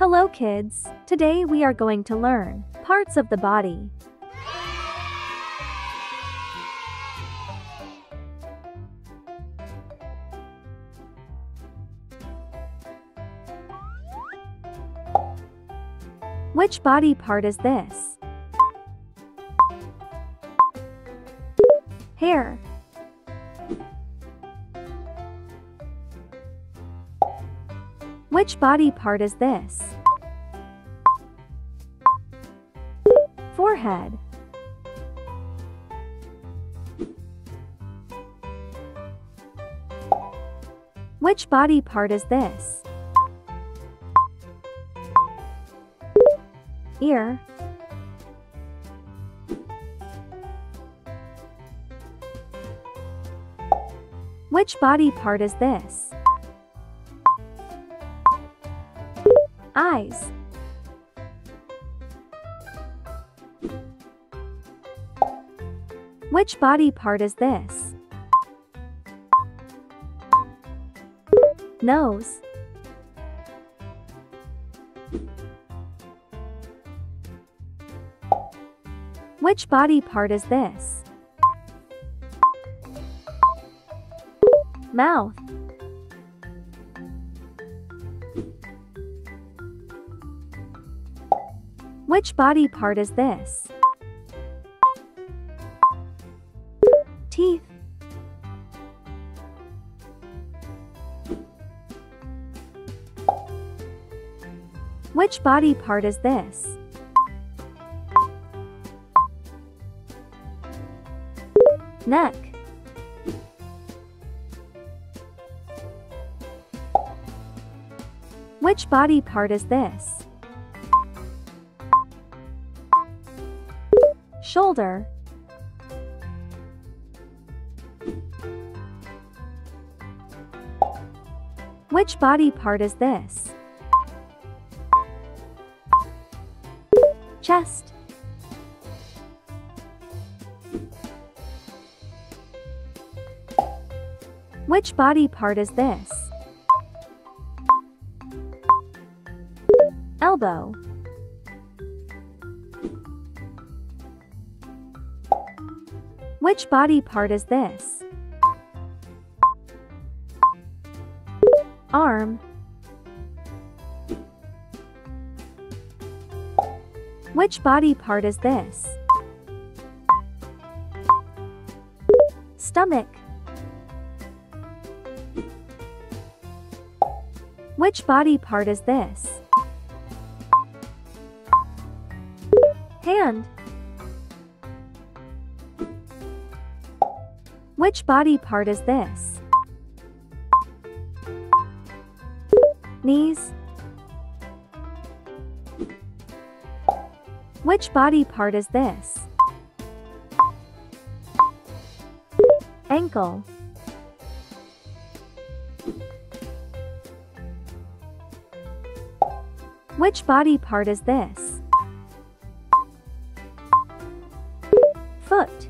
Hello kids, today we are going to learn parts of the body. Which body part is this? Hair. Which body part is this? Forehead. Which body part is this? Ear. Which body part is this? Eyes. Which body part is this? Nose. Which body part is this? Mouth. Which body part is this? Teeth. Which body part is this? Neck. Which body part is this? Shoulder. Which body part is this? Chest. Which body part is this? Elbow. Which body part is this? Arm. Which body part is this? Stomach. Which body part is this? Hand. Which body part is this? Knees. Which body part is this? Ankle. Which body part is this? Foot.